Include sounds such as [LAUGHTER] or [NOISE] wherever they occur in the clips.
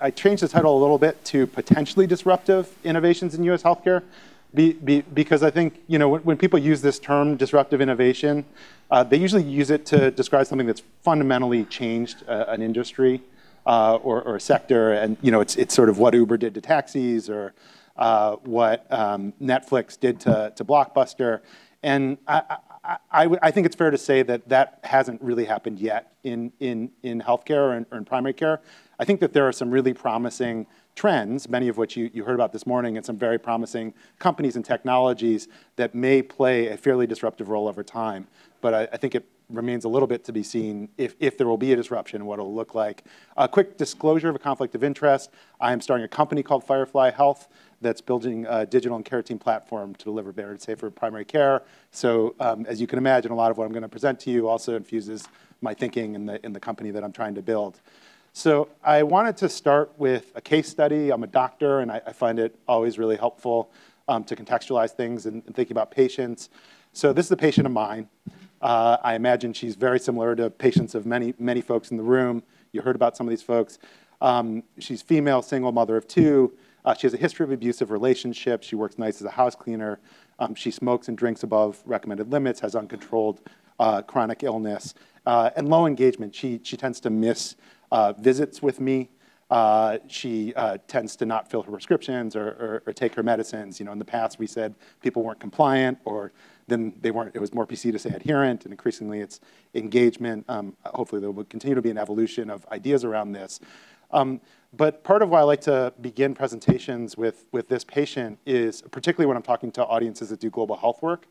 I changed the title a little bit to potentially disruptive innovations in U.S. healthcare. Be, be, because I think you know when, when, people use this term disruptive innovation, uh, they usually use it to describe something that's fundamentally changed uh, an industry uh, or, or, a sector, and you know it's it's sort of what Uber did to taxis or uh, what um, Netflix did to, to Blockbuster, and I, I, I, think it's fair to say that that hasn't really happened yet in in in healthcare or in, or in primary care. I think that there are some really promising trends, many of which you, you heard about this morning, and some very promising companies and technologies that may play a fairly disruptive role over time. But I, I think it remains a little bit to be seen if, if there will be a disruption, what it'll look like. A quick disclosure of a conflict of interest. I am starting a company called Firefly Health that's building a digital and care team platform to deliver better and safer primary care. So um, as you can imagine, a lot of what I'm going to present to you also infuses my thinking in the, in the company that I'm trying to build. So I wanted to start with a case study. I'm a doctor, and I, I find it always really helpful um, to contextualize things and, and, thinking about patients. So this is a patient of mine. Uh, I imagine she's very similar to patients of many, many folks in the room. You heard about some of these folks. Um, she's female, single, mother of two. Uh, she has a history of abusive relationships. She works nights as a house cleaner. Um, she smokes and drinks above recommended limits, has uncontrolled uh, chronic illness, uh, and low engagement. She, she tends to miss uh, visits with me. Uh, she tends to not fill her prescriptions or, or, or, take her medicines. You know, in the past we said people weren't compliant, or then they weren't. It was more PC to say adherent, and increasingly it's engagement. Um, hopefully there will continue to be an evolution of ideas around this. Um, but part of why I like to begin presentations with with this patient is, particularly when I'm talking to audiences that do global health work,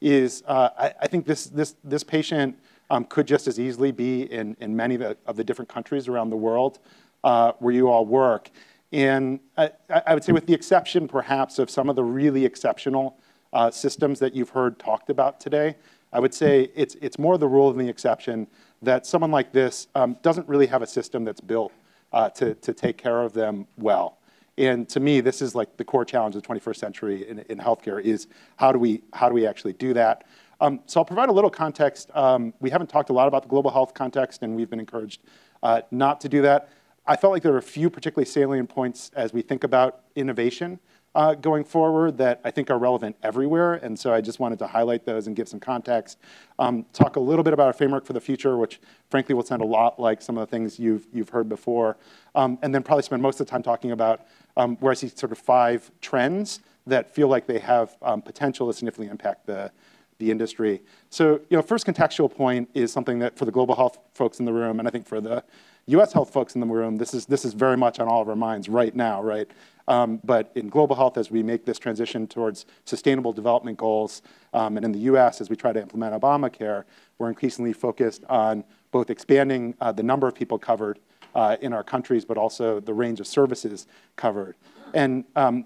is uh, I, I think this this this patient um, could just as easily be in, in many of the, of the different countries around the world uh, where you all work. And I, I, would say with the exception perhaps of some of the really exceptional uh, systems that you've heard talked about today, I would say it's, it's more the rule than the exception that someone like this um, doesn't really have a system that's built uh, to, to take care of them well. And to me, this is like the core challenge of the 21st century in, in healthcare is how do, we, how do we actually do that? Um, so I'll provide a little context. Um, we haven't talked a lot about the global health context, and we've been encouraged uh, not to do that. I felt like there are a few particularly salient points as we think about innovation uh, going forward that I think are relevant everywhere, and so I just wanted to highlight those and give some context. Um, talk a little bit about our framework for the future, which frankly will sound a lot like some of the things you've, you've heard before, um, and then probably spend most of the time talking about um, where I see sort of five trends that feel like they have um, potential to significantly impact the, the industry. So, you know, first contextual point is something that for the global health folks in the room, and I think for the U.S. health folks in the room, this is this is very much on all of our minds right now, right? Um, but in global health, as we make this transition towards sustainable development goals, um, and in the U.S. as we try to implement Obamacare, we're increasingly focused on both expanding uh, the number of people covered uh, in our countries, but also the range of services covered. And um,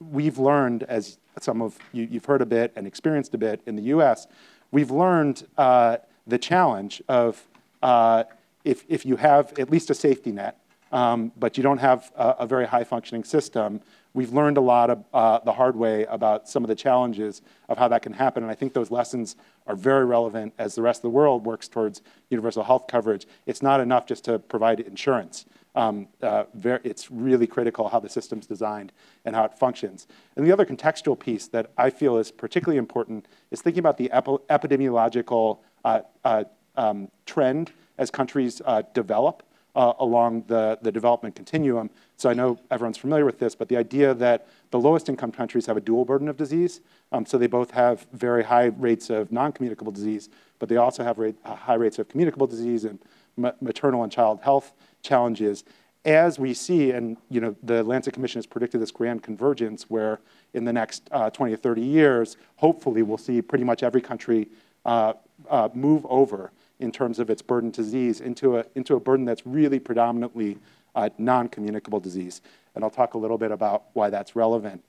we've learned, as some of you, have heard a bit and experienced a bit in the US, we've learned uh, the challenge of uh, if, if you have at least a safety net, um, but you don't have a, a, very high functioning system, we've learned a lot of, uh, the hard way about some of the challenges of how that can happen. And I think those lessons are very relevant as the rest of the world works towards universal health coverage. It's not enough just to provide insurance um, uh, very, it's really critical how the system's designed and how it functions. And the other contextual piece that I feel is particularly important is thinking about the epidemiological uh, uh, um, trend as countries uh, develop uh, along the, the development continuum. So I know everyone's familiar with this, but the idea that the lowest income countries have a dual burden of disease. Um, so they both have very high rates of non-communicable disease, but they also have rate, uh, high rates of communicable disease and maternal and child health challenges as we see, and you know, the Lancet Commission has predicted this grand convergence where in the next uh, 20 or 30 years, hopefully we'll see pretty much every country uh, uh, move over in terms of its burden disease into a, into a burden that's really predominantly uh, non-communicable disease. And I'll talk a little bit about why that's relevant.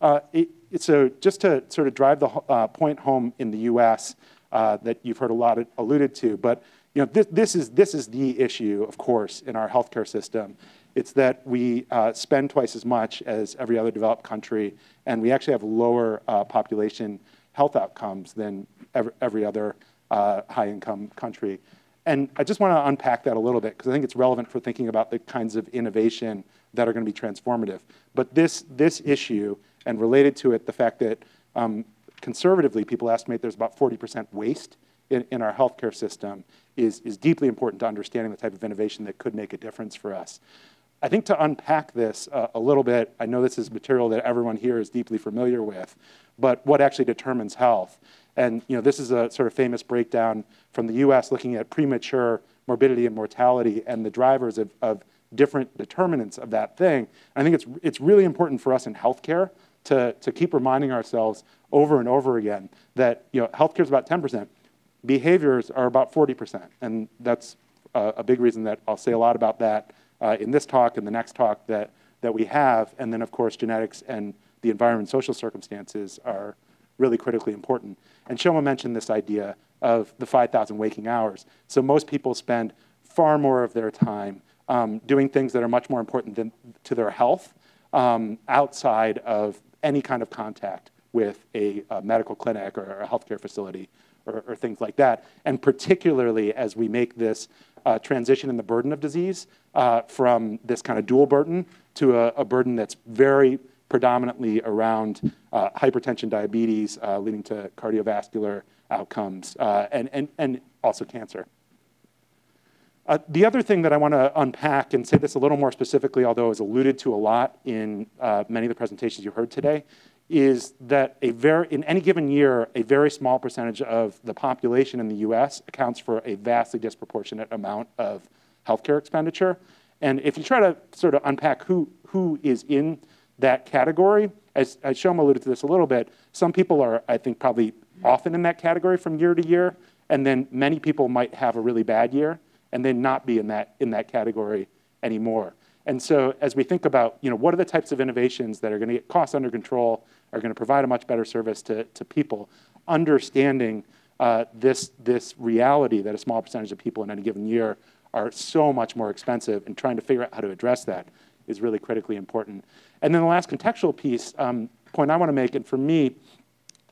Uh, it, so just to sort of drive the uh, point home in the US that you've heard a lot alluded to, but you know, this, this, is, this is the issue, of course, in our healthcare system. It's that we uh, spend twice as much as every other developed country, and we actually have lower uh, population health outcomes than every, every other uh, high-income country. And I just want to unpack that a little bit because I think it's relevant for thinking about the kinds of innovation that are going to be transformative. But this, this issue, and related to it, the fact that um, conservatively people estimate there's about 40% waste in, in our healthcare system, is, is deeply important to understanding the type of innovation that could make a difference for us. I think to unpack this uh, a little bit, I know this is material that everyone here is deeply familiar with, but what actually determines health? And you know, this is a sort of famous breakdown from the US looking at premature morbidity and mortality and the drivers of, of different determinants of that thing. And I think it's, it's really important for us in healthcare to, to keep reminding ourselves over and over again that you know, healthcare is about 10%, behaviors are about 40%. And that's a, a big reason that I'll say a lot about that uh, in this talk and the next talk that, that we have. And then, of course, genetics and the environment social circumstances are really critically important. And Shoma mentioned this idea of the 5,000 waking hours. So most people spend far more of their time um, doing things that are much more important than, to their health um, outside of any kind of contact with a, a medical clinic or a healthcare facility or, or, things like that. And particularly as we make this uh, transition in the burden of disease uh, from this kind of dual burden to a, a burden that's very predominantly around uh, hypertension, diabetes, uh, leading to cardiovascular outcomes, uh, and, and, and also cancer. Uh, the other thing that I want to unpack and say this a little more specifically, although it was alluded to a lot in uh, many of the presentations you heard today, is that a very, in any given year, a very small percentage of the population in the US accounts for a vastly disproportionate amount of healthcare expenditure. And if you try to sort of unpack who, who is in that category, as, as Shoma alluded to this a little bit, some people are, I think, probably often in that category from year to year, and then many people might have a really bad year and then not be in that, in that category anymore. And so as we think about, you know, what are the types of innovations that are going to get costs under control, are going to provide a much better service to, to people, understanding uh, this, this reality that a small percentage of people in any given year are so much more expensive and trying to figure out how to address that is really critically important. And then the last contextual piece, um, point I want to make, and for me,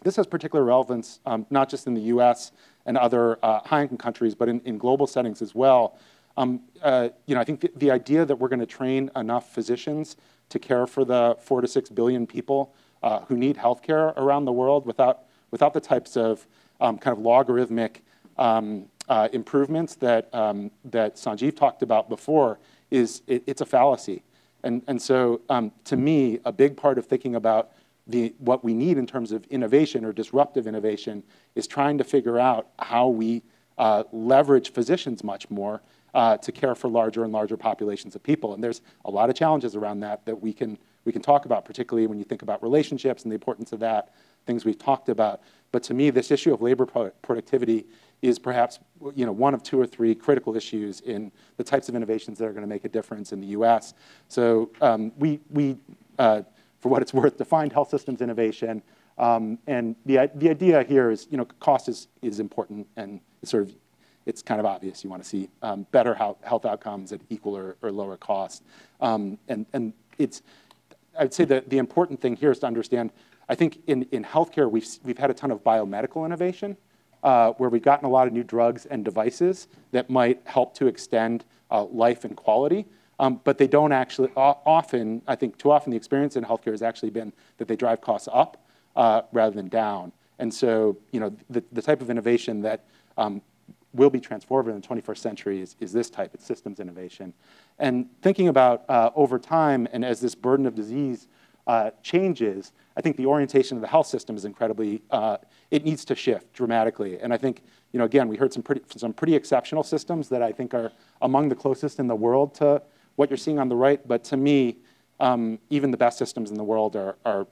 this has particular relevance um, not just in the US and other uh, high-income countries, but in, in, global settings as well. Um, uh, you know, I think the, the idea that we're going to train enough physicians to care for the four to six billion people uh, who need healthcare around the world without, without the types of um, kind of logarithmic um, uh, improvements that, um, that Sanjeev talked about before is it, it's a fallacy. And, and so um, to me, a big part of thinking about the, what we need in terms of innovation or disruptive innovation is trying to figure out how we uh, leverage physicians much more uh, to care for larger and larger populations of people. And there's a lot of challenges around that that we can, we can talk about, particularly when you think about relationships and the importance of that, things we've talked about. But to me, this issue of labor pro productivity is perhaps you know, one of two or three critical issues in the types of innovations that are going to make a difference in the US. So um, we, we uh, for what it's worth, defined health systems innovation. Um, and the, the idea here is, you know, cost is, is important and it's sort of, it's kind of obvious. You want to see um, better health, health outcomes at equal or, or lower cost. Um, and, and it's, I'd say that the important thing here is to understand, I think in, in healthcare, we've, we've had a ton of biomedical innovation uh, where we've gotten a lot of new drugs and devices that might help to extend uh, life and quality. Um, but they don't actually, often, I think too often the experience in healthcare has actually been that they drive costs up uh, rather than down. And so, you know, the, the type of innovation that um, will be transformative in the 21st century is, is this type, it's systems innovation. And thinking about uh, over time and as this burden of disease uh, changes, I think the orientation of the health system is incredibly, uh, it needs to shift dramatically. And I think, you know, again, we heard some pretty, some pretty exceptional systems that I think are among the closest in the world to what you're seeing on the right. But to me, um, even the best systems in the world are, are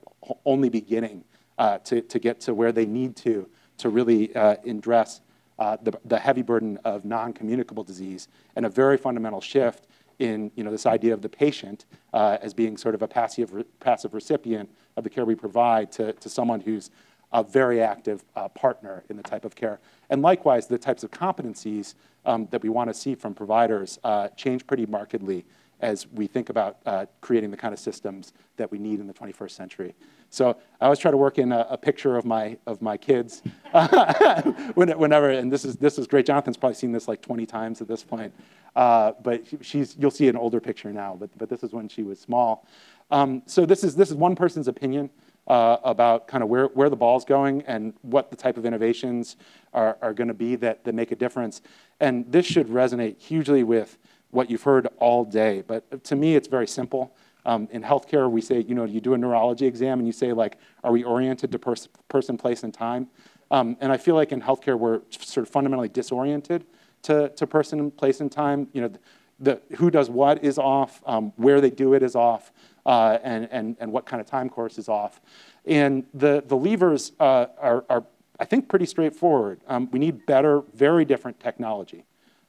only beginning uh, to, to get to where they need to to really uh, address uh, the, the heavy burden of non-communicable disease and a very fundamental shift in you know, this idea of the patient uh, as being sort of a passive, re passive recipient of the care we provide to, to someone who's a very active uh, partner in the type of care. And likewise, the types of competencies um, that we want to see from providers uh, change pretty markedly. As we think about uh, creating the kind of systems that we need in the 21st century. So I always try to work in a, a picture of my of my kids [LAUGHS] whenever, and this is this is great. Jonathan's probably seen this like 20 times at this point, uh, but she's you'll see an older picture now. But but this is when she was small. Um, so this is this is one person's opinion uh, about kind of where where the ball's going and what the type of innovations are are going to be that that make a difference. And this should resonate hugely with what you've heard all day. But to me, it's very simple. Um, in healthcare, we say, you know, you do a neurology exam and you say, like, are we oriented to pers person, place, and time? Um, and I feel like in healthcare, we're sort of fundamentally disoriented to, to person, place, and time. You know, the, the who does what is off, um, where they do it is off, uh, and, and, and what kind of time course is off. And the, the levers uh, are, are, I think, pretty straightforward. Um, we need better, very different technology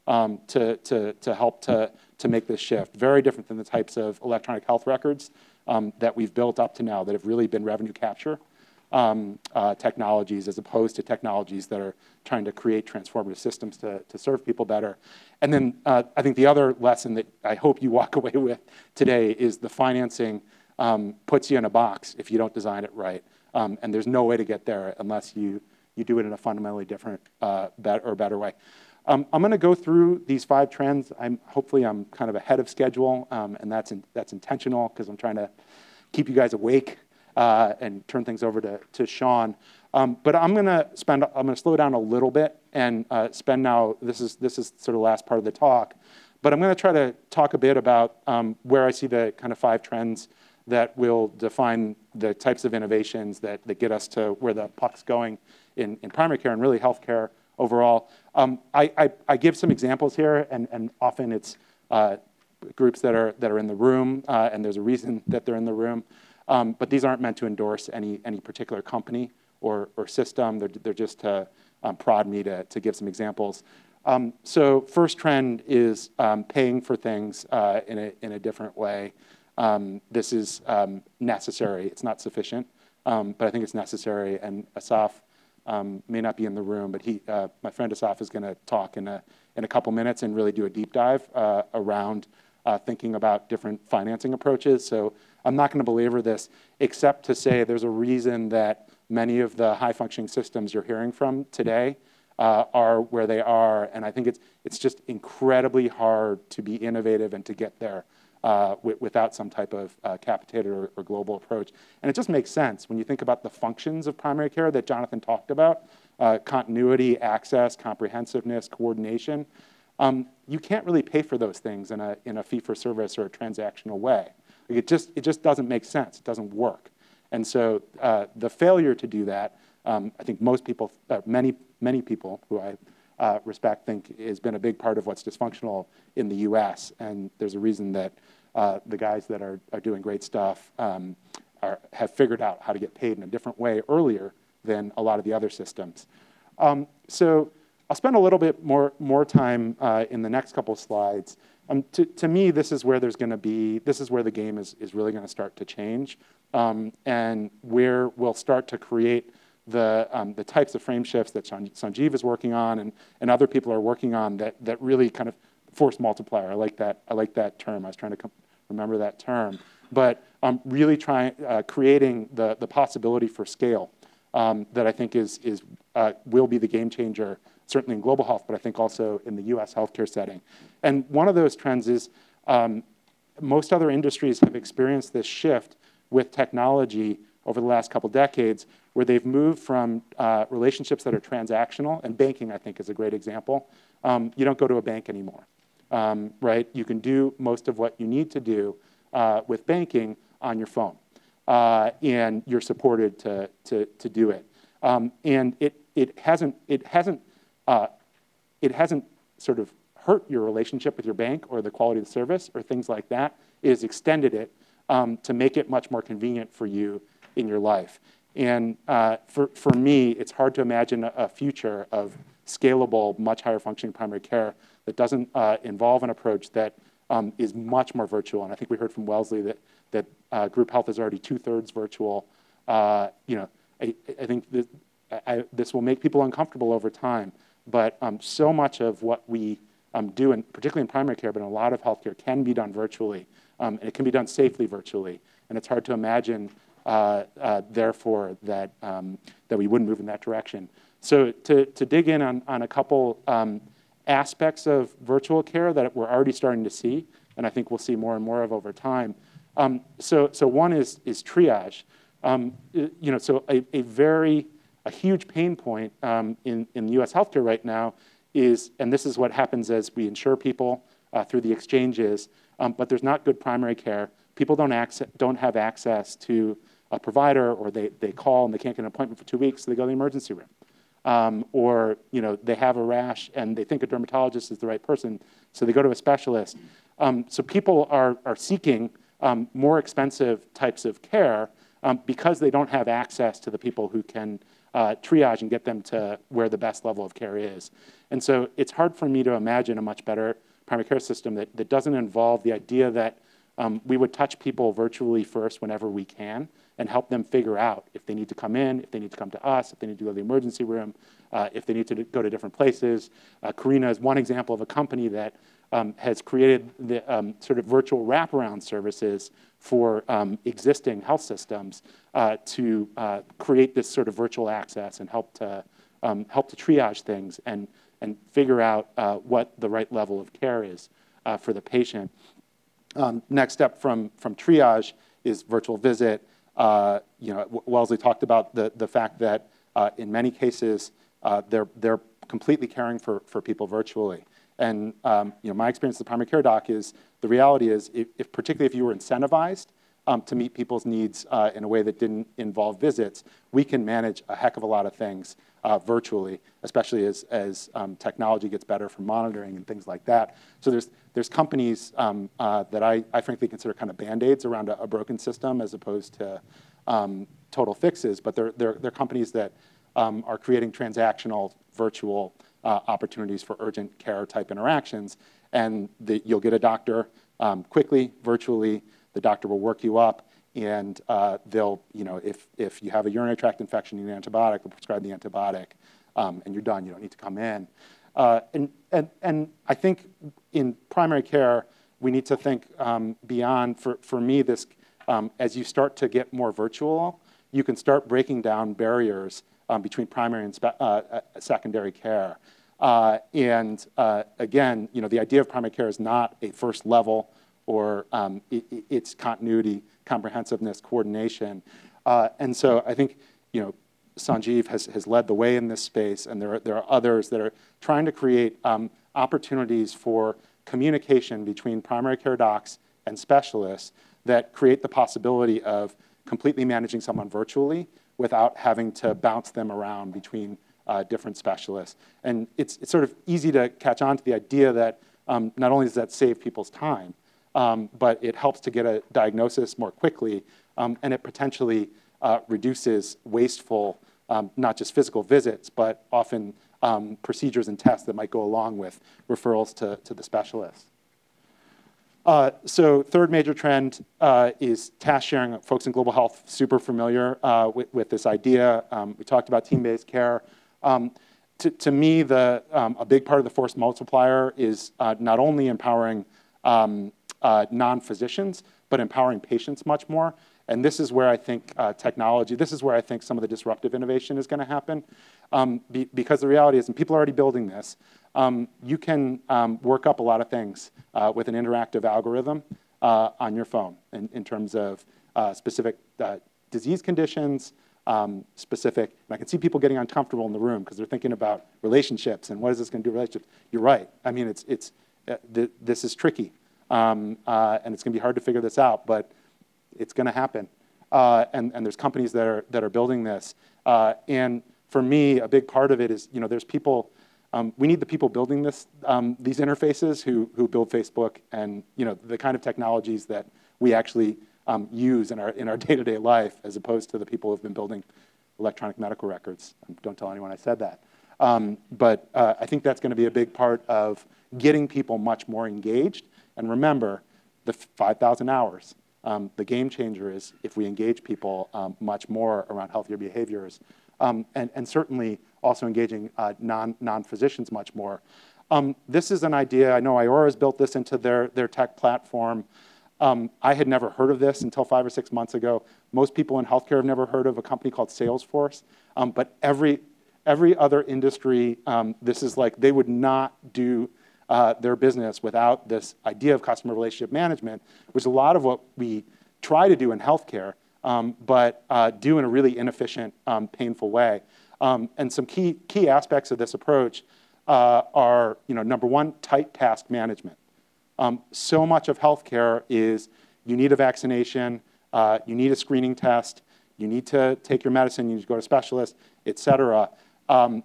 um, to, to, to help to, to make this shift. Very different than the types of electronic health records um, that we've built up to now that have really been revenue capture um, uh, technologies as opposed to technologies that are trying to create transformative systems to, to serve people better. And then uh, I think the other lesson that I hope you walk [LAUGHS] away with today is the financing um, puts you in a box if you don't design it right. Um, and there's no way to get there unless you, you do it in a fundamentally different uh, or better way. Um, I'm going to go through these five trends. I'm, hopefully, I'm kind of ahead of schedule, um, and that's, in, that's intentional because I'm trying to keep you guys awake uh, and turn things over to, to Sean. Um, but I'm going to spend, I'm going to slow down a little bit and uh, spend now, this is, this is sort of the last part of the talk, but I'm going to try to talk a bit about um, where I see the kind of five trends that will define the types of innovations that, that get us to where the puck's going in, in primary care and really healthcare overall. Um, I, I, I, give some examples here, and, and often it's uh, groups that are, that are in the room, uh, and there's a reason that they're in the room. Um, but these aren't meant to endorse any, any particular company or, or system. They're, they're just to um, prod me to, to give some examples. Um, so first trend is um, paying for things uh, in, a, in a different way. Um, this is necessary. It's not sufficient, but I think it's necessary. And Asaf um, may not be in the room, but he, uh, my friend Asaf is going to talk in a, in a couple minutes and really do a deep dive uh, around uh, thinking about different financing approaches. So I'm not going to belabor this, except to say there's a reason that many of the high functioning systems you're hearing from today uh, are where they are. And I think it's, it's just incredibly hard to be innovative and to get there uh, without some type of uh, capitated or, or, global approach. And it just makes sense when you think about the functions of primary care that Jonathan talked about, uh, continuity, access, comprehensiveness, coordination. Um, you can't really pay for those things in a, in a fee-for-service or a transactional way. Like it, just, it just doesn't make sense. It doesn't work. And so uh, the failure to do that, um, I think most people, uh, many, many people who I uh, respect think has been a big part of what's dysfunctional in the US. And there's a reason that uh, the guys that are, are doing great stuff um, are, have figured out how to get paid in a different way earlier than a lot of the other systems. Um, so I'll spend a little bit more, more time uh, in the next couple slides. Um, to, to, me, this is where there's going to be, this is where the game is, is really going to start to change um, and where we'll start to create the, um, the types of frame shifts that Sanjeev is working on and, and other people are working on that, that really kind of force multiplier. I like that, I like that term. I was trying to remember that term. But um, really trying, uh, creating the, the possibility for scale um, that I think is, is, uh, will be the game changer, certainly in global health, but I think also in the US healthcare setting. And one of those trends is um, most other industries have experienced this shift with technology over the last couple decades where they've moved from uh, relationships that are transactional, and banking, I think, is a great example. Um, you don't go to a bank anymore um, right? You can do most of what you need to do uh, with banking on your phone, uh, and you're supported to, to, to do it. Um, and it, it hasn't, it, hasn't, uh, it hasn't sort of hurt your relationship with your bank or the quality of the service or things like that. It has extended it um, to make it much more convenient for you in your life. And uh, for, for me, it's hard to imagine a, future of scalable, much higher functioning primary care that doesn't uh, involve an approach that um, is much more virtual. And I think we heard from Wellesley that, that uh, group health is already two-thirds virtual. Uh, you know, I, I think this, I, this, will make people uncomfortable over time, but um, so much of what we um, do, in, particularly in primary care, but in a lot of healthcare, can be done virtually. Um, and it can be done safely virtually. And it's hard to imagine, therefore, that, um, that we wouldn't move in that direction. So to, to dig in on, on a couple um, aspects of virtual care that we're already starting to see, and I think we'll see more and more of over time. Um, so, so one is, is triage. Um, you know, so a, a very, a huge pain point um, in, in US healthcare right now is, and this is what happens as we insure people uh, through the exchanges, um, but there's not good primary care. People don't, access, don't have access to a provider or they, they call and they can't get an appointment for two weeks, so they go to the emergency room. Um, or you know, they have a rash and they think a dermatologist is the right person, so they go to a specialist. Um, so people are, are seeking um, more expensive types of care um, because they don't have access to the people who can uh, triage and get them to where the best level of care is. And so it's hard for me to imagine a much better primary care system that, that doesn't involve the idea that um, we would touch people virtually first whenever we can and help them figure out if they need to come in, if they need to come to us, if they need to go to the emergency room, uh, if they need to go to different places. Uh, Carena is one example of a company that um, has created the um, sort of virtual wraparound services for um, existing health systems uh, to uh, create this sort of virtual access and help to um, help to triage things and and figure out uh, what the right level of care is uh, for the patient. Um, next step from from triage is virtual visit. Uh, you know, Wellesley talked about the the fact that in many cases they're they're completely caring for for people virtually. And um, you know, my experience as a primary care doc is the reality is, if, if particularly if you were incentivized um, to meet people's needs uh, in a way that didn't involve visits, we can manage a heck of a lot of things uh, virtually, especially as, as um, technology gets better for monitoring and things like that. So there's, there's companies um, uh, that I, I frankly consider kind of band-aids around a, a, broken system as opposed to um, total fixes, but they're, they're, they're companies that um, are creating transactional virtual uh, opportunities for urgent care type interactions. And the, you'll get a doctor um, quickly, virtually. The doctor will work you up, and uh, they'll, you know, if, if you have a urinary tract infection, you need an antibiotic, they'll prescribe the antibiotic, um, and you're done. You don't need to come in. Uh, and, and, and I think in primary care, we need to think um, beyond, for, for me, this, um, as you start to get more virtual, you can start breaking down barriers um, between primary and uh, uh, secondary care. Uh, and uh, again, you know, the idea of primary care is not a first level or um, it, it's continuity, comprehensiveness, coordination. Uh, and so I think, you know, Sanjeev has, has led the way in this space, and there are, there are others that are trying to create um, opportunities for communication between primary care docs and specialists that create the possibility of completely managing someone virtually without having to bounce them around between uh, different specialists. And it's, it's sort of easy to catch on to the idea that um, not only does that save people's time, um, but it helps to get a diagnosis more quickly, um, and it potentially uh, reduces wasteful, um, not just physical visits, but often um, procedures and tests that might go along with referrals to, to the specialist. Uh, so third major trend uh, is task sharing. Folks in global health super familiar uh, with, with, this idea. Um, we talked about team-based care. Um, to, to, me, the, um, a big part of the force multiplier is uh, not only empowering um, uh, non-physicians, but empowering patients much more. And this is where I think uh, technology, this is where I think some of the disruptive innovation is going to happen. Um, be, because the reality is, and people are already building this, um, you can um, work up a lot of things uh, with an interactive algorithm uh, on your phone in, in terms of uh, specific uh, disease conditions, um, specific, and I can see people getting uncomfortable in the room because they're thinking about relationships and what is this going to do relationships. You're right. I mean, it's, it's, uh, th this is tricky, um, uh, and it's going to be hard to figure this out, but it's going to happen. and, and there's companies that are, that are building this. and for me, a big part of it is, you know, there's people um, we need the people building this, um, these interfaces who, who build Facebook and you know, the kind of technologies that we actually um, use in our, in our [LAUGHS] day-to-day life as opposed to the people who have been building electronic medical records. Don't tell anyone I said that. Um, but uh, I think that's going to be a big part of getting people much more engaged. And remember, the 5,000 hours. Um, the game changer is if we engage people um, much more around healthier behaviors, and, and certainly also engaging uh, non, non-physicians much more. Um, this is an idea, I know Iora's built this into their, their tech platform. Um, I had never heard of this until five or six months ago. Most people in healthcare have never heard of a company called Salesforce, um, but every, every other industry, um, this is like they would not do uh, their business without this idea of customer relationship management, which is a lot of what we try to do in healthcare, um, but uh, do in a really inefficient, um, painful way. Um, and some key, key aspects of this approach uh, are, you know, number one, tight task management. Um, so much of healthcare is you need a vaccination, uh, you need a screening test, you need to take your medicine, you need to go to a specialist, et cetera. Um,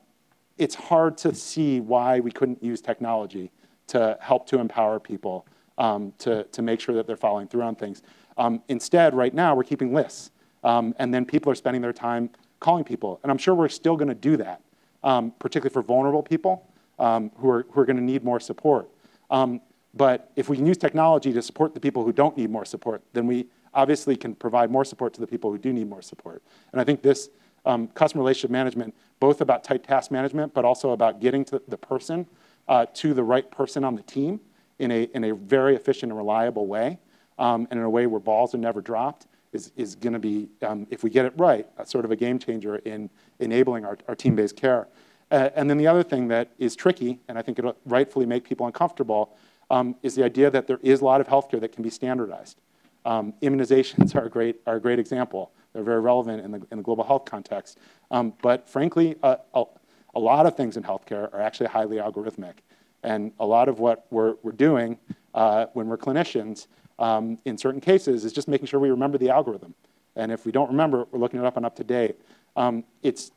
it's hard to see why we couldn't use technology to help to empower people um, to, to make sure that they're following through on things. Um, instead, right now, we're keeping lists. Um, and then people are spending their time calling people. And I'm sure we're still going to do that, um, particularly for vulnerable people um, who are, who are going to need more support. Um, but if we can use technology to support the people who don't need more support, then we obviously can provide more support to the people who do need more support. And I think this um, customer relationship management, both about tight task management, but also about getting to the person uh, to the right person on the team in a, in a very efficient and reliable way, um, and in a way where balls are never dropped, is, is going to be, um, if we get it right, sort of a game changer in enabling our, our team-based care. Uh, and then the other thing that is tricky, and I think it'll rightfully make people uncomfortable, um, is the idea that there is a lot of healthcare that can be standardized. Um, immunizations [LAUGHS] are a, great, are a great example. They're very relevant in the, in the global health context. Um, but frankly, uh, a, a, lot of things in healthcare are actually highly algorithmic. And a lot of what we're, we're doing uh, when we're clinicians um, in certain cases is just making sure we remember the algorithm. And if we don't remember we're looking it up and UpToDate. Um, it's,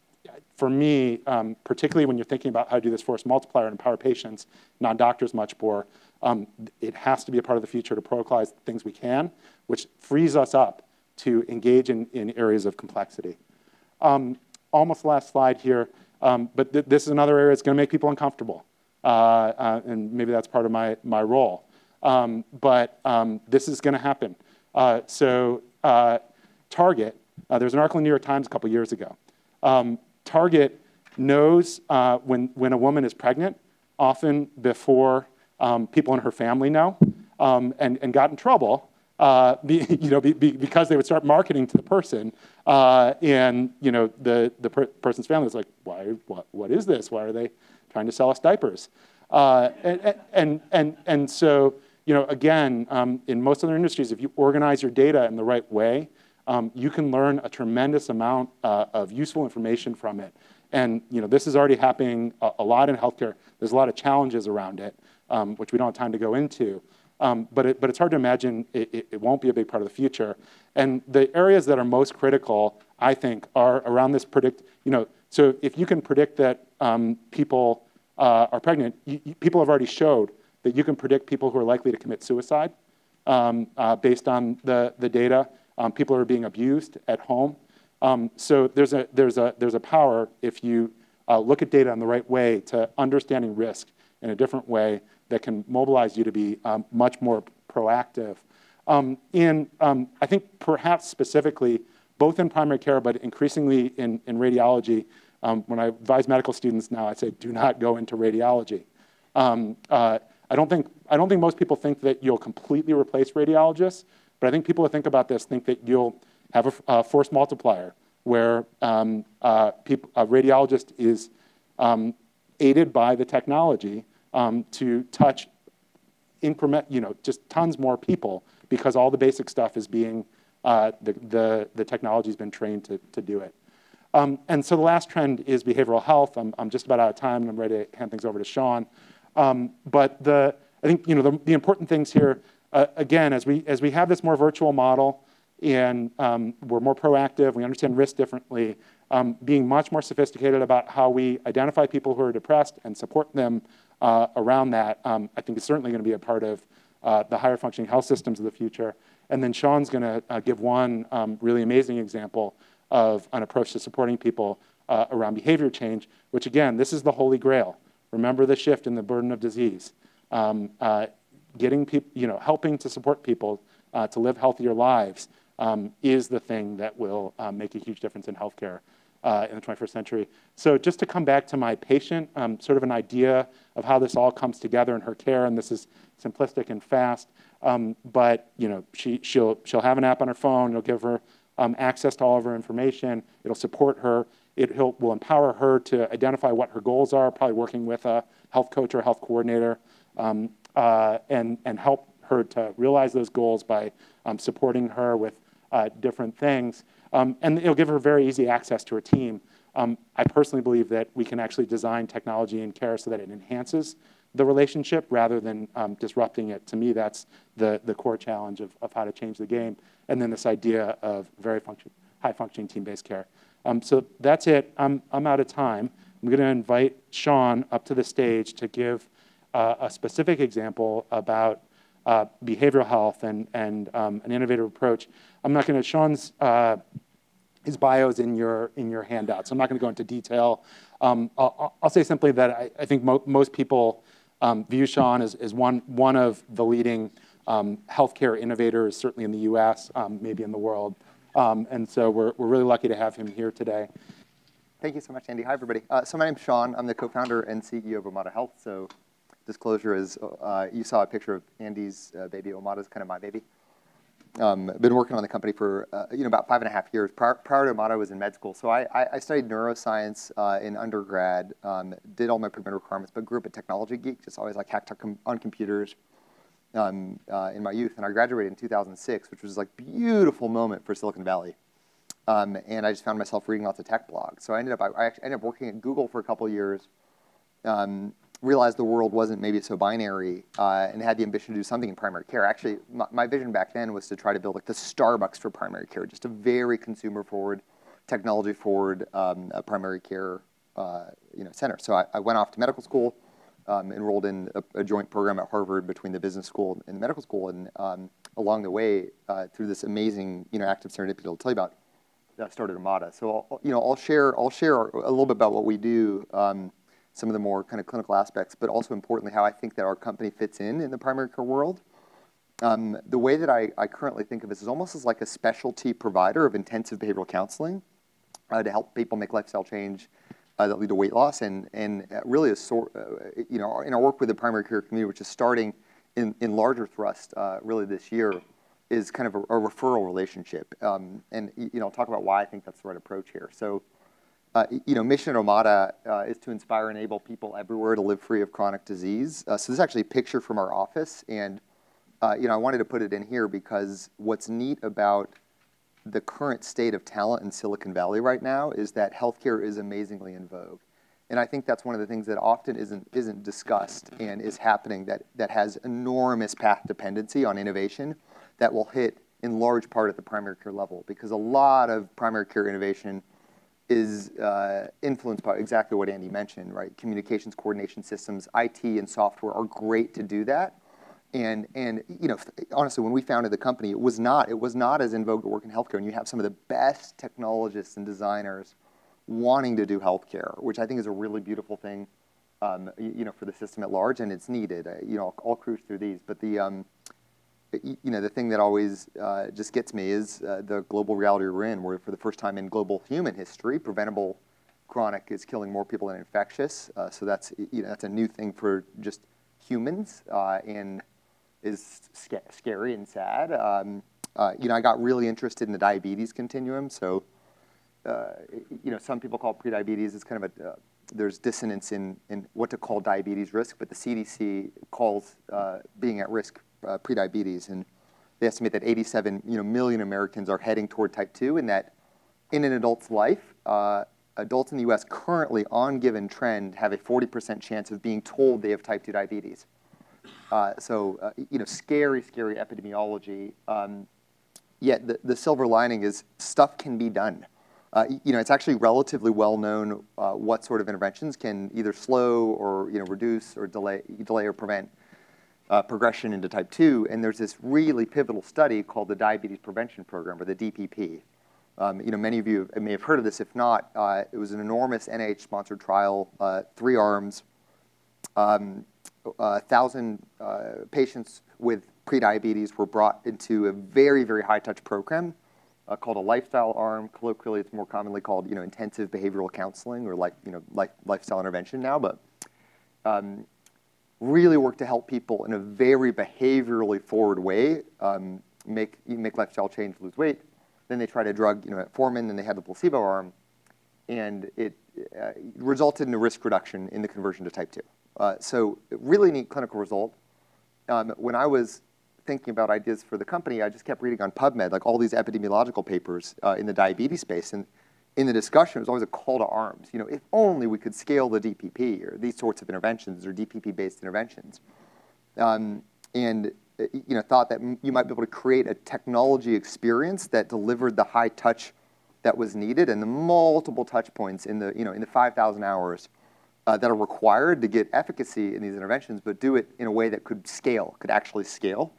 for me, um, particularly when you're thinking about how to do this force multiplier and empower patients, non-doctors much more, um, it has to be a part of the future to protocolize things we can, which frees us up to engage in, in areas of complexity. Um, almost last slide here, um, but th this is another area that's going to make people uncomfortable. Uh, uh, and maybe that's part of my, my role. Um, but um, this is going to happen. Uh, so uh, Target, uh, there was an article in the New York Times a couple years ago. Um, Target knows uh, when, when a woman is pregnant, often before um, people in her family know, and, and got in trouble uh, be, [LAUGHS] you know, be, be, because they would start marketing to the person, uh, and you know, the, the per person's family was like, why, what, what is this? Why are they trying to sell us diapers? Uh, and, and, and, and so, you know, again, um, in most other industries, if you organize your data in the right way, um, you can learn a tremendous amount uh, of useful information from it. And you know, this is already happening a, a lot in healthcare. There's a lot of challenges around it, um, which we don't have time to go into. Um, but, it, but it's hard to imagine it, it, won't be a big part of the future. And the areas that are most critical, I think, are around this predict, you know, so if you can predict that um, people uh, are pregnant, you, you, people have already showed that you can predict people who are likely to commit suicide um, uh, based on the, the data. Um, people are being abused at home. Um, so there's a, there's, a, there's a power if you uh, look at data in the right way to understanding risk in a different way that can mobilize you to be um, much more proactive. Um, um, I think perhaps specifically, both in primary care, but increasingly in, in radiology, um, when I advise medical students now, I say, do not go into radiology. Um, uh, I don't think I don't think most people think that you'll completely replace radiologists, but I think people who think about this think that you'll have a, a force multiplier where um, uh, a radiologist is aided by the technology um, to touch increment, you know, just tons more people because all the basic stuff is being, uh, the, the, the technology's been trained to, to do it. Um, and so the last trend is behavioral health. I'm, I'm just about out of time and I'm ready to hand things over to Sean. Um, but the, I think you know, the, the important things here, uh, again, as we, as we have this more virtual model and um, we're more proactive, we understand risk differently, um, being much more sophisticated about how we identify people who are depressed and support them uh, around that, um, I think is certainly going to be a part of uh, the higher functioning health systems of the future. And then Sean's going to uh, give one um, really amazing example of an approach to supporting people uh, around behavior change, which again, this is the holy grail. Remember the shift in the burden of disease. Um, uh, getting people, you know, helping to support people uh, to live healthier lives um, is the thing that will make a huge difference in healthcare. Uh, in the 21st century. So just to come back to my patient, um, sort of an idea of how this all comes together in her care, and this is simplistic and fast, um, but you know, she, she'll, she'll have an app on her phone, it'll give her um, access to all of her information, it'll support her, it will empower her to identify what her goals are, probably working with a health coach or health coordinator, um, uh, and, and help her to realize those goals by um, supporting her with uh, different things. Um, and it'll give her very easy access to her team. Um, I personally believe that we can actually design technology and care so that it enhances the relationship rather than um, disrupting it. To me, that's the, the core challenge of, of how to change the game. And then this idea of very function, high functioning team-based care. Um, so that's it. I'm, I'm out of time. I'm going to invite Sean up to the stage to give uh, a specific example about uh, behavioral health and, and um, an innovative approach. I'm not going to, Sean's, uh, his bio is in your, in your handout, so I'm not going to go into detail. Um, I'll, I'll, say simply that I, I think mo most people um, view Sean as, as one, one of the leading um, healthcare innovators, certainly in the US, um, maybe in the world. Um, and so we're, we're really lucky to have him here today. Thank you so much, Andy. Hi, everybody. Uh, so my name's Sean. I'm the co-founder and CEO of Omada Health. So disclosure is uh, you saw a picture of Andy's uh, baby. Omada's kind of my baby. Um, been working on the company for uh, you know about five and a half years. Prior, prior to Omada, I was in med school, so I, I studied neuroscience uh, in undergrad. Um, did all my premed requirements, but grew up a technology geek. Just always like hacked on computers um, uh, in my youth, and I graduated in 2006, which was like beautiful moment for Silicon Valley. Um, and I just found myself reading lots of tech blogs. So I ended up I, I ended up working at Google for a couple years. Um, realized the world wasn't maybe so binary uh, and had the ambition to do something in primary care. Actually, my, my, vision back then was to try to build like the Starbucks for primary care, just a very consumer forward, technology forward um, primary care uh, you know, center. So I, I, went off to medical school, um, enrolled in a, a, joint program at Harvard between the business school and the medical school, and um, along the way, uh, through this amazing you know, active serendipity I'll tell you about, I started Omada. So I'll, you know, I'll share, I'll share a little bit about what we do um, some of the more kind of clinical aspects, but also importantly, how I think that our company fits in in the primary care world. Um, the way that I, I, currently think of this is almost as like a specialty provider of intensive behavioral counseling uh, to help people make lifestyle change uh, that lead to weight loss, and and really a sort, uh, you know, in our work with the primary care community, which is starting in, in larger thrust uh, really this year, is kind of a, a referral relationship, um, and you know, I'll talk about why I think that's the right approach here. So. Uh, you know, Mission Omada uh, is to inspire and enable people everywhere to live free of chronic disease. Uh, so this is actually a picture from our office, and uh, you know, I wanted to put it in here because what's neat about the current state of talent in Silicon Valley right now is that healthcare is amazingly in vogue. And I think that's one of the things that often isn't, isn't discussed and is happening that, that has enormous path dependency on innovation that will hit in large part at the primary care level because a lot of primary care innovation is uh, influenced by exactly what Andy mentioned, right? Communications coordination systems, IT and software are great to do that. And, and you know, honestly, when we founded the company, it was not, it was not as in vogue to work in healthcare. And you have some of the best technologists and designers wanting to do healthcare, which I think is a really beautiful thing, um, you, you, know, for the system at large, and it's needed. Uh, you know, I'll, cruise through these, but the, um, you know, the thing that always uh, just gets me is uh, the global reality we're in, where for the first time in global human history, preventable chronic is killing more people than infectious. Uh, so that's, you know, that's a new thing for just humans uh, and is sc scary and sad. Um, uh, you know, I got really interested in the diabetes continuum. So, uh, you know, some people call it prediabetes. It's kind of a, there's dissonance in, in what to call diabetes risk, but the CDC calls being at risk uh, prediabetes, and they estimate that 87 you know, million Americans are heading toward type 2, and that in an adult's life, uh, adults in the U.S. currently on given trend have a 40% chance of being told they have type 2 diabetes. Uh, so, uh, you know, scary, scary epidemiology. Um, yet the, the silver lining is stuff can be done. Uh, you know, it's actually relatively well known uh, what sort of interventions can either slow or you know reduce or delay, delay or prevent uh, progression into type 2. And there's this really pivotal study called the Diabetes Prevention Program, or the DPP. Um, you know, many of you may have heard of this. If not, uh, it was an enormous NIH-sponsored trial, uh, three arms, um, 1,000 uh, patients with prediabetes were brought into a very, very high-touch program uh, called a lifestyle arm. Colloquially, it's more commonly called, you know, intensive behavioral counseling or like, you know, like lifestyle intervention now. But um, really work to help people in a very behaviorally forward way um, make make lifestyle change, lose weight. Then they tried a drug, you know, metformin, then they had the placebo arm, and it uh, resulted in a risk reduction in the conversion to type 2. Uh, so really neat clinical result. Um, when I was thinking about ideas for the company, I just kept reading on PubMed, like all these epidemiological papers uh, in the diabetes space. And in the discussion, it was always a call to arms. You know, if only we could scale the DPP or these sorts of interventions or DPP-based interventions. Um, and uh, you know, thought that you might be able to create a technology experience that delivered the high touch that was needed and the multiple touch points in the, you know, in the 5,000 hours uh, that are required to get efficacy in these interventions, but do it in a way that could scale, could actually scale.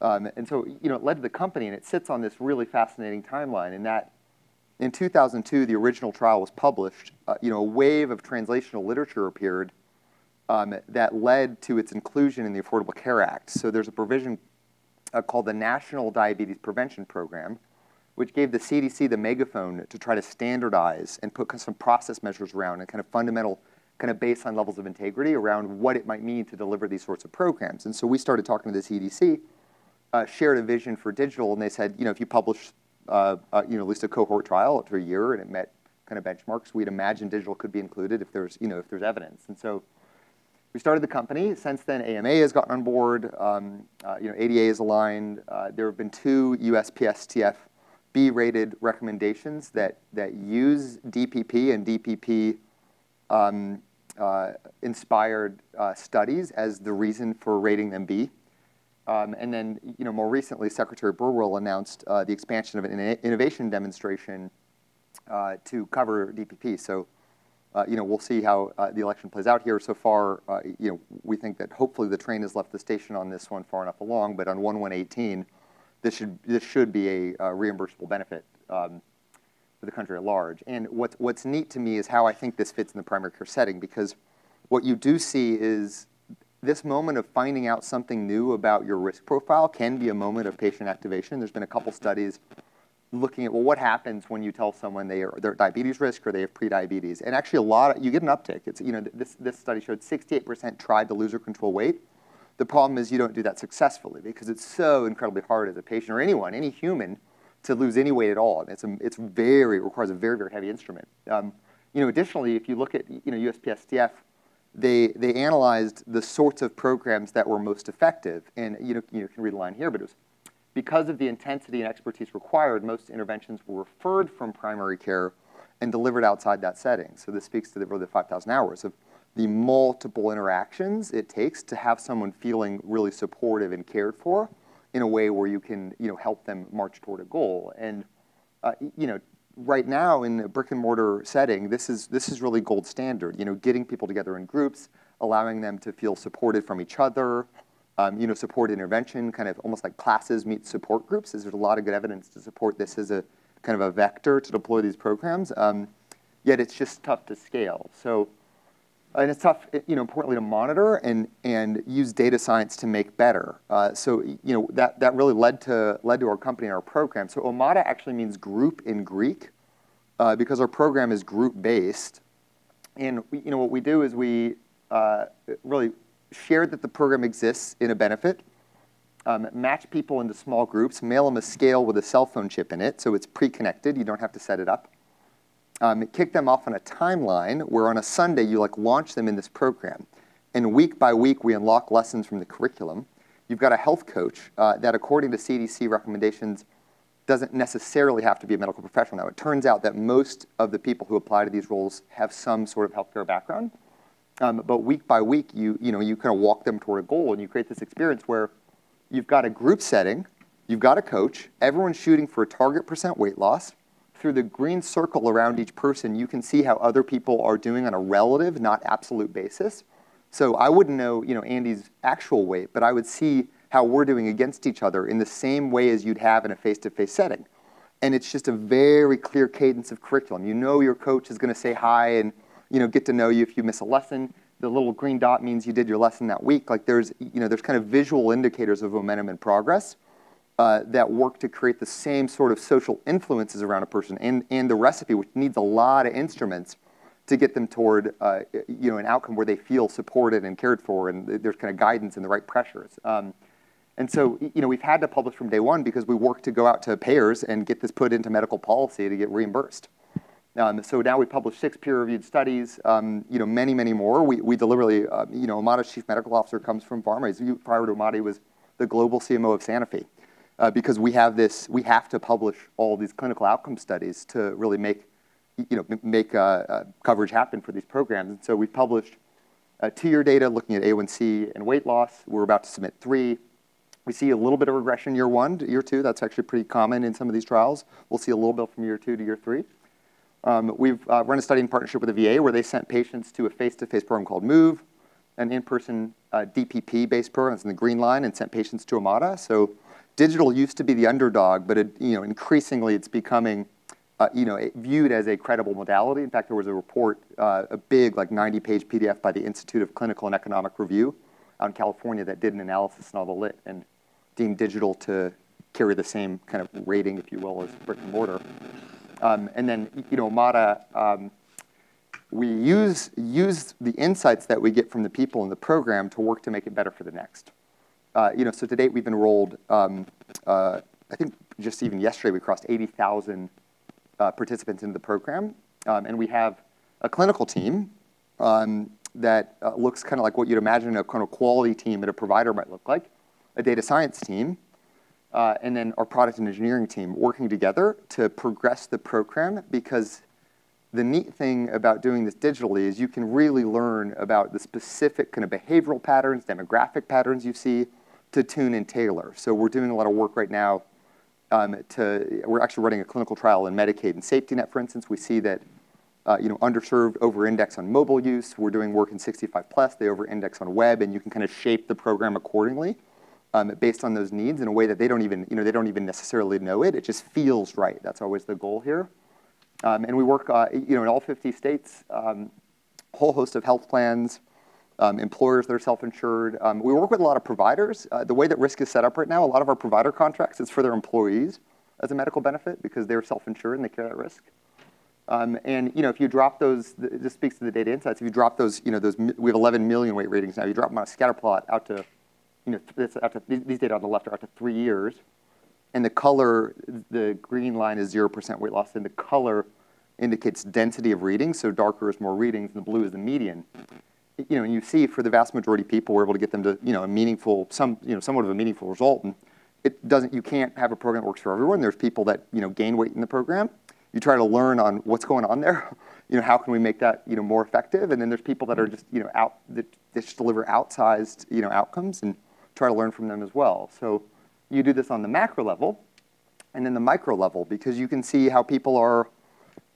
Um, and so, you know, it led to the company, and it sits on this really fascinating timeline in that in 2002, the original trial was published. Uh, you know, a wave of translational literature appeared um, that led to its inclusion in the Affordable Care Act. So there's a provision uh, called the National Diabetes Prevention Program, which gave the CDC the megaphone to try to standardize and put some process measures around and kind of fundamental kind of baseline levels of integrity around what it might mean to deliver these sorts of programs. And so we started talking to the CDC, uh, shared a vision for digital, and they said, you know, if you publish, uh, uh, you know, at least a cohort trial after a year and it met kind of benchmarks, we'd imagine digital could be included if there's, you know, if there's evidence. And so we started the company. Since then, AMA has gotten on board. Um, uh, you know, ADA is aligned. Uh, there have been two USPSTF B-rated recommendations that, that use DPP and DPP um, uh, inspired uh, studies as the reason for rating them B. Um, and then, you know, more recently, Secretary Burwell announced uh, the expansion of an innovation demonstration uh, to cover DPP. So, uh, you know, we'll see how uh, the election plays out here. So far, you know, we think that hopefully the train has left the station on this one far enough along. But on 1118, this should this should be a, a reimbursable benefit um, for the country at large. And what's what's neat to me is how I think this fits in the primary care setting because what you do see is this moment of finding out something new about your risk profile can be a moment of patient activation. There's been a couple studies looking at well what happens when you tell someone they are they're at diabetes risk or they have prediabetes and actually a lot of, you get an uptick it's you know this this study showed 68% tried to lose or control weight the problem is you don't do that successfully because it's so incredibly hard as a patient or anyone, any human, to lose any weight at all. It's, a, it's very, it requires a very, very heavy instrument. Um, you know, additionally, if you look at, you know, USPSTF, they, they analyzed the sorts of programs that were most effective. And you, know, you can read a line here, but it was because of the intensity and expertise required, most interventions were referred from primary care and delivered outside that setting. So this speaks to the, the 5,000 hours of the multiple interactions it takes to have someone feeling really supportive and cared for in a way where you can you know help them march toward a goal and uh, you know right now in a brick and mortar setting this is this is really gold standard you know getting people together in groups allowing them to feel supported from each other um, you know support intervention kind of almost like classes meet support groups Is there's a lot of good evidence to support this as a kind of a vector to deploy these programs. Um, yet it's just tough to scale. So and it's tough, you know, importantly to monitor and, and use data science to make better. Uh, so, you know, that, that really led to, led to our company and our program. So Omada actually means group in Greek uh, because our program is group-based. And, we, you know, what we do is we uh, really share that the program exists in a benefit, um, match people into small groups, mail them a scale with a cell phone chip in it, so it's pre-connected, you don't have to set it up um, kick them off on a timeline where on a Sunday you like launch them in this program. And week by week we unlock lessons from the curriculum. You've got a health coach uh, that according to CDC recommendations doesn't necessarily have to be a medical professional. Now it turns out that most of the people who apply to these roles have some sort of healthcare background. Um, but week by week you, you, know, you kind of walk them toward a goal and you create this experience where you've got a group setting, you've got a coach, everyone's shooting for a target percent weight loss, through the green circle around each person, you can see how other people are doing on a relative, not absolute basis. So I wouldn't know, you know, Andy's actual weight, but I would see how we're doing against each other in the same way as you'd have in a face-to-face -face setting. And it's just a very clear cadence of curriculum. You know your coach is going to say hi and, you know, get to know you if you miss a lesson. The little green dot means you did your lesson that week. Like there's, you know, there's kind of visual indicators of momentum and progress. Uh, that work to create the same sort of social influences around a person and, and the recipe, which needs a lot of instruments to get them toward uh, you know, an outcome where they feel supported and cared for and there's kind of guidance and the right pressures. Um, and so, you know, we've had to publish from day one because we work to go out to payers and get this put into medical policy to get reimbursed. Um, so now we publish six peer-reviewed studies, um, you know, many, many more. We, we deliberately, uh, you know, Omada's chief medical officer comes from pharma. He's, prior to Omada, he was the global CMO of Sanofi. Uh, because we have this, we have to publish all these clinical outcome studies to really make, you know, make uh, uh, coverage happen for these programs. And so we've published two-year data looking at A1C and weight loss. We're about to submit three. We see a little bit of regression year one to year two. That's actually pretty common in some of these trials. We'll see a little bit from year two to year three. Um, we've uh, run a study in partnership with the VA where they sent patients to a face-to-face program called MOVE, an in-person uh, DPP-based program. It's in the green line, and sent patients to Omada. So digital used to be the underdog, but it, you know, increasingly it's becoming uh, you know, viewed as a credible modality. In fact, there was a report, uh, a big, like 90-page PDF by the Institute of Clinical and Economic Review out in California that did an analysis on all the lit and deemed digital to carry the same kind of rating, if you will, as brick and mortar. Um, and then, you know, Omada, um, we use, use the insights that we get from the people in the program to work to make it better for the next. Uh, you know, so to date, we've enrolled, um, uh, I think just even yesterday, we crossed 80,000 uh, participants in the program. Um, and we have a clinical team um, that looks kind of like what you'd imagine a kind of quality team at a provider might look like, a data science team, uh, and then our product and engineering team working together to progress the program because the neat thing about doing this digitally is you can really learn about the specific kind of behavioral patterns, demographic patterns you see to tune and tailor. So we're doing a lot of work right now um, to, we're actually running a clinical trial in Medicaid and safety net, for instance. We see that uh, you know, underserved over-index on mobile use. We're doing work in 65 plus, they over-index on web, and you can kind of shape the program accordingly um, based on those needs in a way that they don't even, you know, they don't even necessarily know it. It just feels right. That's always the goal here. Um, and we work, uh, you know, in all 50 states, um, whole host of health plans, employers that are self-insured. Um, we work with a lot of providers. Uh, the way that risk is set up right now, a lot of our provider contracts is for their employees as a medical benefit because they're self-insured and they carry that risk. Um, and you know, if you drop those, this speaks to the data insights. If you drop those, you know, those we have 11 million weight ratings now. You drop them on a scatter plot out to, you know, out to, these data on the left are out to three years, and the color, the green line is zero percent weight loss, and the color indicates density of readings. So darker is more readings, and the blue is the median. You know, and you see for the vast majority of people, we're able to get them to, you know, a meaningful, some, you know, somewhat of a meaningful result. And it doesn't, you can't have a program that works for everyone. There's people that, you know, gain weight in the program you try to learn on what's going on there. [LAUGHS] You know, how can we make that you know more effective? And then there's people that are just you know out that, just deliver outsized you know outcomes and try to learn from them as well. So you do this on the macro level, and then the micro level because you can see how people are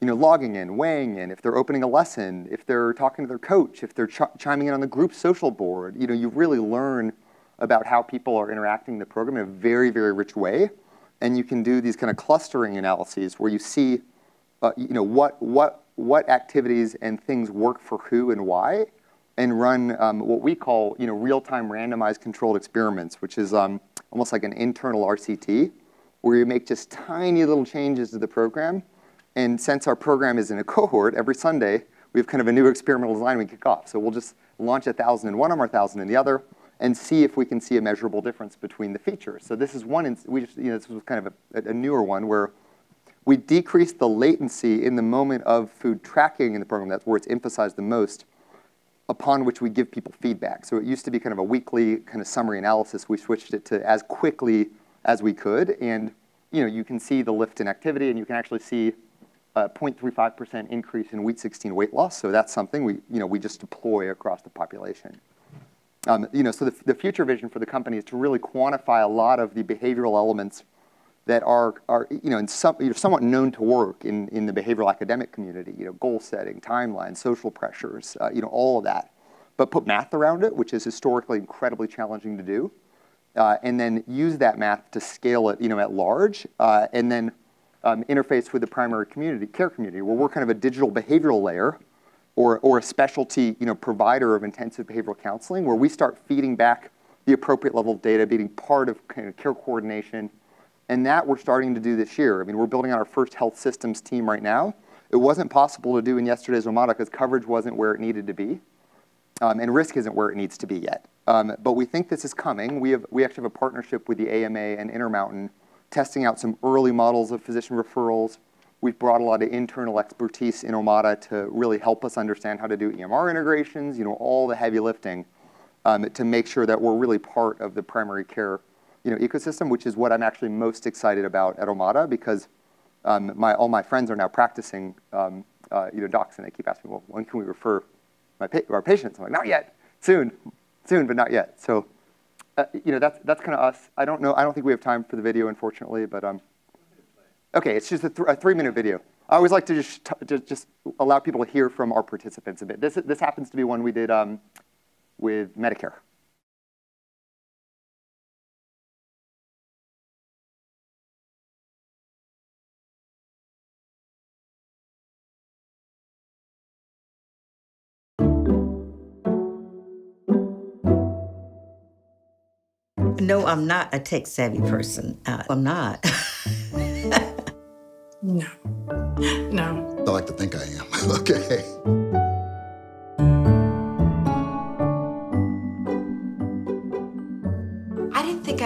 you know, logging in, weighing in, if they're opening a lesson, if they're talking to their coach, if they're ch chiming in on the group social board. You know, you really learn about how people are interacting in the program in a very, very rich way and you can do these kind of clustering analyses where you see, uh, you know, what, what, what activities and things work for who and why, and run um, what we call, you know, real-time randomized controlled experiments, which is um, almost like an internal RCT, where you make just tiny little changes to the program. And since our program is in a cohort, every Sunday, we have kind of a new experimental design we kick off. So we'll just launch a 1,000 in one arm or 1,000 in the other, and see if we can see a measurable difference between the features. So this is one, we just, you know, this was kind of a, a newer one where we decreased the latency in the moment of food tracking in the program, that's where it's emphasized the most, upon which we give people feedback. So it used to be kind of a weekly kind of summary analysis. We switched it to as quickly as we could, and you know, you can see the lift in activity, and you can actually see 0.35% increase in week 16 weight loss. So that's something we, you know, we just deploy across the population. Um, you know, so the, the future vision for the company is to really quantify a lot of the behavioral elements that are, are you know, in some, you know, somewhat known to work in, in the behavioral academic community, you know, goal setting, timelines, social pressures, uh, you know, all of that. But put math around it, which is historically incredibly challenging to do, uh, and then use that math to scale it, you know, at large, uh, and then um, interface with the primary community, care community, where we're kind of a digital behavioral layer or, or a specialty you know, provider of intensive behavioral counseling where we start feeding back the appropriate level of data, being part of kind of care coordination, And that we're starting to do this year. I mean, we're building out our first health systems team right now. It wasn't possible to do in yesterday's Omada because coverage wasn't where it needed to be. Um, and risk isn't where it needs to be yet. Um, but we think this is coming. We, have, we actually have a partnership with the AMA and Intermountain testing out some early models of physician referrals. We've brought a lot of internal expertise in Omada to really help us understand how to do EMR integrations, you know, all the heavy lifting um, to make sure that we're really part of the primary care you know, ecosystem, which is what I'm actually most excited about at Omada because um, my, all my friends are now practicing um, uh, you know, docs and they keep asking, well, when can we refer my pa our patients? I'm like, not yet, soon, soon, but not yet. So, uh, you know, that's, that's kind of us. I don't know, I don't think we have time for the video, unfortunately, but um, okay, it's just a, th a three-minute video. I always like to just, just allow people to hear from our participants a bit. This, this happens to be one we did um, with Medicare. No, I'm not a tech savvy person. Uh, I'm not. [LAUGHS] no. No. I like to think I am. [LAUGHS] okay.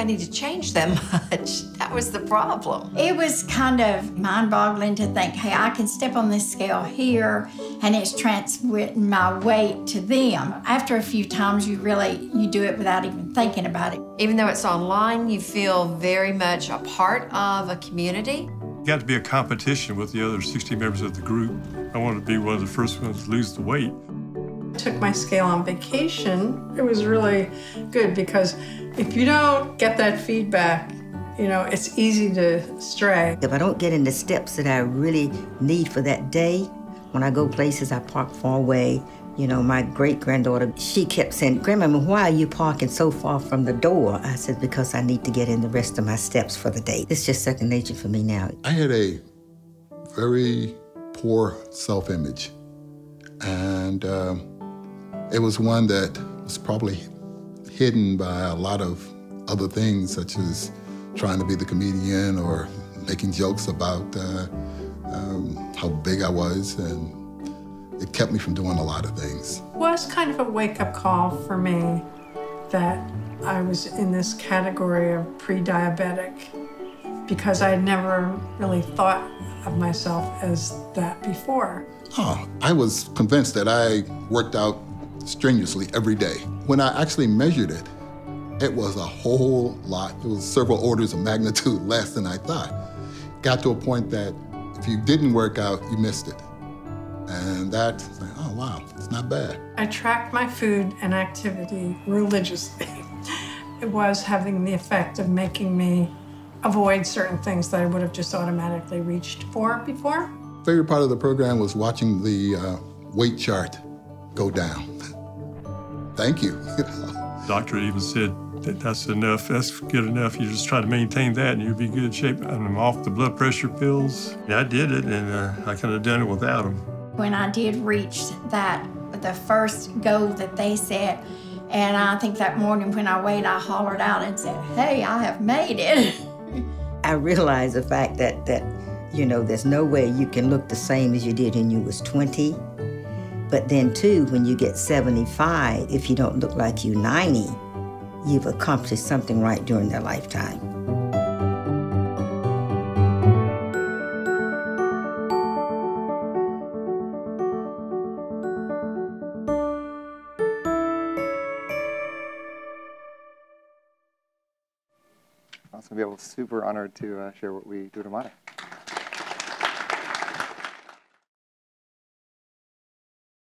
I didn't think I needed to change that [LAUGHS] much. That was the problem. It was kind of mind boggling to think, hey, I can step on this scale here and it's transmitting my weight to them. After a few times, you really, you do it without even thinking about it. Even though it's online, you feel very much a part of a community. It got to be a competition with the other 60 members of the group. I wanted to be one of the first ones to lose the weight. Took my scale on vacation. It was really good because if you don't get that feedback, you know, it's easy to stray. If I don't get in the steps that I really need for that day, when I go places, I park far away. You know, my great granddaughter, she kept saying, Grandmama, why are you parking so far from the door? I said, because I need to get in the rest of my steps for the day. It's just second nature for me now. I had a very poor self image. And um, it was one that was probably hidden by a lot of other things, such as trying to be the comedian or making jokes about uh, um, how big I was. And it kept me from doing a lot of things. It was kind of a wake up call for me that I was in this category of pre diabetic because I had never really thought of myself as that before. Oh, I was convinced that I worked out strenuously every day. When I actually measured it, it was a whole lot. It was several orders of magnitude [LAUGHS] less than I thought. Got to a point that if you didn't work out, you missed it. And that, like, oh wow, it's not bad. I tracked my food and activity religiously. [LAUGHS] it was having the effect of making me avoid certain things that I would have just automatically reached for before. Favorite part of the program was watching the uh, weight chart go down. Thank you. Doctor even said that that's enough, that's good enough. You just try to maintain that and you'll be in good shape. And I'm off the blood pressure pills. Yeah, I did it and uh, I could have done it without them. When I did reach that, the first goal that they set, and I think that morning when I weighed, I hollered out and said, hey, I have made it. [LAUGHS] I realized the fact that, that, you know, there's no way you can look the same as you did when you was 20. But then too, when you get 75, if you don't look like you 90, you've accomplished something right during their lifetime. Awesome. Be able super honored to uh, share what we do Omada.